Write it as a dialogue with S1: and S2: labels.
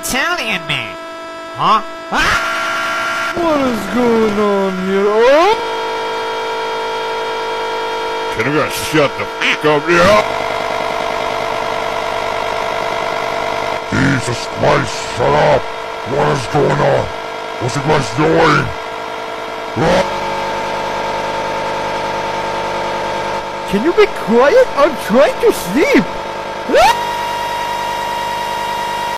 S1: Italian man. Huh? Ah!
S2: What is going on here? Oh!
S3: Can you guys shut the fuck up? Yeah.
S4: Jesus Christ, shut up! What is going on? What's the guys doing? Ah!
S2: Can you be quiet? I'm trying to sleep.